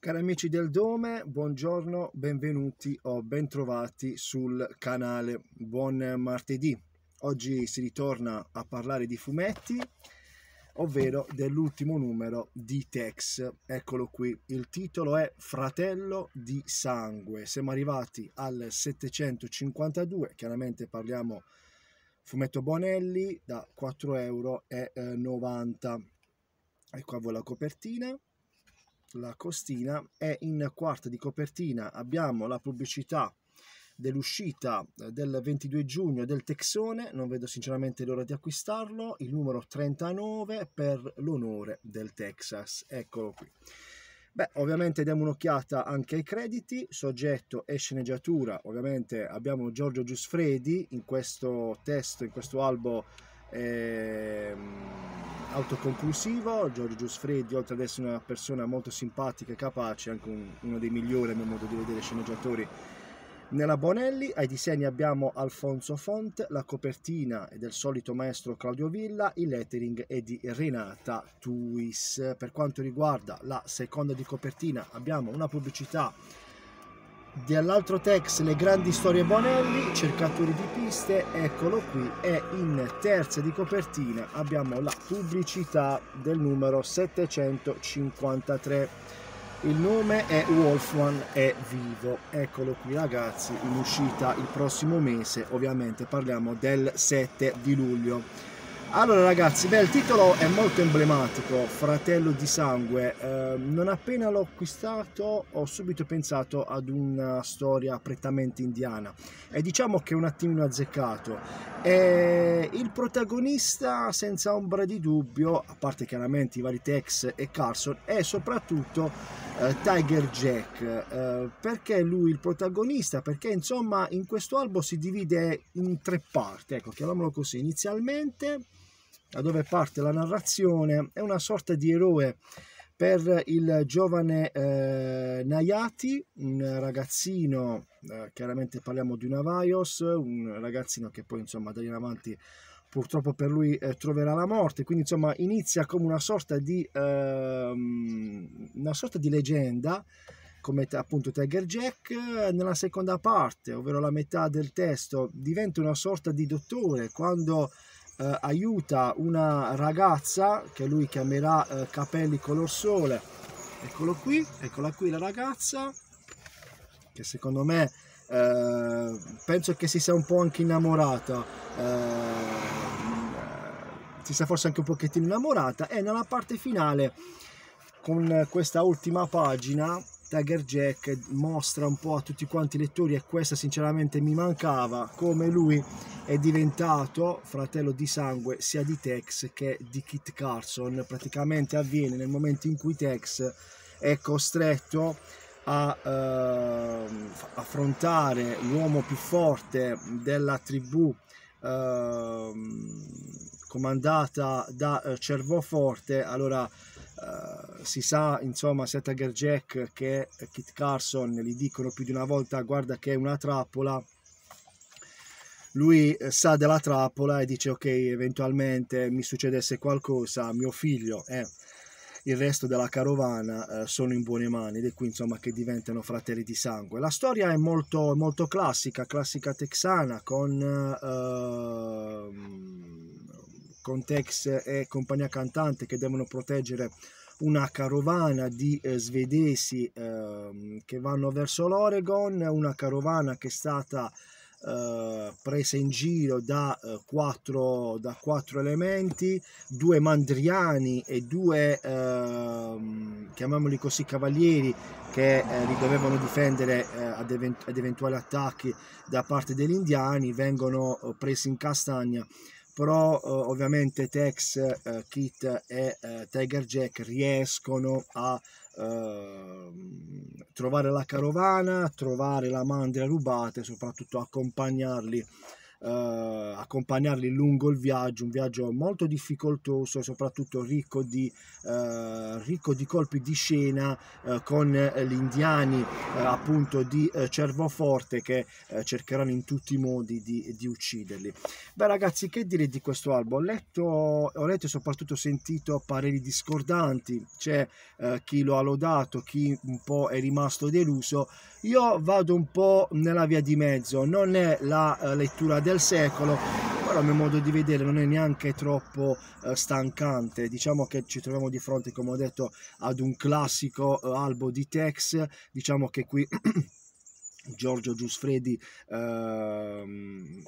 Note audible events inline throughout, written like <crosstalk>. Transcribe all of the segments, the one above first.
Cari amici del Dome, buongiorno, benvenuti o bentrovati sul canale. Buon martedì. Oggi si ritorna a parlare di fumetti, ovvero dell'ultimo numero di Tex. Eccolo qui. Il titolo è Fratello di sangue. Siamo arrivati al 752, chiaramente parliamo fumetto Bonelli da 4,90 euro. Ecco a voi la copertina la costina e in quarta di copertina. Abbiamo la pubblicità dell'uscita del 22 giugno del Texone, non vedo sinceramente l'ora di acquistarlo, il numero 39 per l'onore del Texas, eccolo qui. Beh, ovviamente diamo un'occhiata anche ai crediti, soggetto e sceneggiatura, ovviamente abbiamo Giorgio Giusfredi in questo testo, in questo albo autoconclusivo, Giorgio Giusfredi, oltre ad essere una persona molto simpatica e capace, anche un, uno dei migliori a mio modo di vedere sceneggiatori nella Bonelli, ai disegni abbiamo Alfonso Font, la copertina è del solito maestro Claudio Villa, il lettering è di Renata Tuis. Per quanto riguarda la seconda di copertina abbiamo una pubblicità dell'altro text Le grandi storie Bonelli, cercatori di piste, eccolo qui e in terza di copertina abbiamo la pubblicità del numero 753. Il nome è Wolfman è vivo, eccolo qui ragazzi, in uscita il prossimo mese, ovviamente parliamo del 7 di luglio. Allora ragazzi, beh, il titolo è molto emblematico, Fratello di sangue. Eh, non appena l'ho acquistato ho subito pensato ad una storia prettamente indiana e diciamo che è un attimino azzeccato. E il protagonista, senza ombra di dubbio, a parte chiaramente i vari Tex e Carson, è soprattutto eh, Tiger Jack. Eh, perché lui il protagonista? Perché insomma in questo albo si divide in tre parti, ecco, chiamiamolo così. Inizialmente da dove parte la narrazione, è una sorta di eroe per il giovane eh, Nayati, un ragazzino, eh, chiaramente parliamo di una Vaios, un ragazzino che poi insomma da lì in avanti purtroppo per lui eh, troverà la morte, quindi insomma inizia come una sorta di, ehm, una sorta di leggenda, come appunto Tiger Jack, nella seconda parte, ovvero la metà del testo, diventa una sorta di dottore quando eh, aiuta una ragazza che lui chiamerà eh, capelli color sole. Eccolo qui eccola qui la ragazza che secondo me eh, penso che si sia un po' anche innamorata eh, si sia forse anche un pochettino innamorata e nella parte finale con questa ultima pagina Tiger Jack mostra un po' a tutti quanti i lettori e questa sinceramente mi mancava come lui è diventato fratello di sangue sia di Tex che di Kit Carson. Praticamente avviene nel momento in cui Tex è costretto a eh, affrontare l'uomo più forte della tribù eh, comandata da eh, Cervoforte. Allora Uh, si sa insomma sia Tiger Jack che Kit Carson gli dicono più di una volta guarda che è una trappola lui eh, sa della trappola e dice ok eventualmente mi succedesse qualcosa mio figlio e il resto della carovana eh, sono in buone mani ed è qui insomma che diventano fratelli di sangue. La storia è molto, molto classica classica texana con uh, con Tex e compagnia cantante che devono proteggere una carovana di eh, svedesi eh, che vanno verso l'Oregon, una carovana che è stata eh, presa in giro da, eh, quattro, da quattro elementi, due mandriani e due, ehm, chiamiamoli così, cavalieri che eh, li dovevano difendere eh, ad, event- ad eventuali attacchi da parte degli indiani, vengono presi in castagna però eh, ovviamente Tex, eh, Kit e eh, Tiger Jack riescono a ehm, trovare la carovana, trovare la mandria rubata e soprattutto accompagnarli eh, accompagnarli lungo il viaggio, un viaggio molto difficoltoso, soprattutto ricco di, eh, ricco di colpi di scena eh, con gli indiani eh, appunto di eh, Cervoforte che eh, cercheranno in tutti i modi di, di, ucciderli. Beh ragazzi, che dire di questo albo? Ho letto, ho letto e soprattutto sentito pareri discordanti, c'è chi lo ha lodato, chi un po' è rimasto deluso. Io vado un po' nella via di mezzo, non è la lettura del secolo, però a mio modo di vedere non è neanche troppo eh, stancante. Diciamo che ci troviamo di fronte come ho detto ad un classico eh, albo di Tex. Diciamo che qui <clears throat> Giorgio Giusfredi ehm,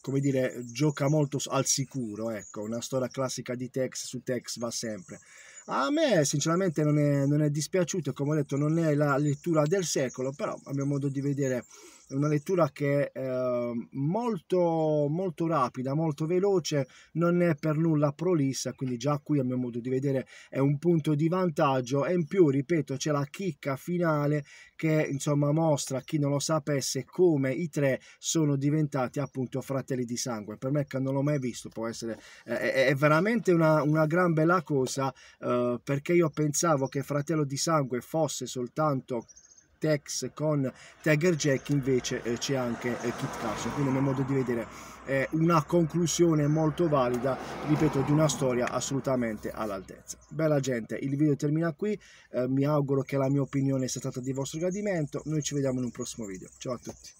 come dire gioca molto al sicuro ecco. Una storia classica di Tex su Tex va sempre. A me sinceramente non è, non è dispiaciuto. Come ho detto non è la lettura del secolo però a mio modo di vedere è una lettura che è eh, molto, molto rapida, molto veloce, non è per nulla prolissa, quindi già qui a mio modo di vedere è un punto di vantaggio e in più, ripeto, c'è la chicca finale che insomma mostra a chi non lo sapesse come i tre sono diventati appunto fratelli di sangue. Per me che non l'ho mai visto può essere, è, è veramente una, una, gran bella cosa eh, perché io pensavo che fratello di sangue fosse soltanto Tex con Tiger Jack invece eh, c'è anche eh, Kit Carson. Quindi a mio modo di vedere è una conclusione molto valida ripeto di una storia assolutamente all'altezza. Bella gente il video termina qui. Eh, mi auguro che la mia opinione sia stata di vostro gradimento. Noi ci vediamo in un prossimo video. Ciao a tutti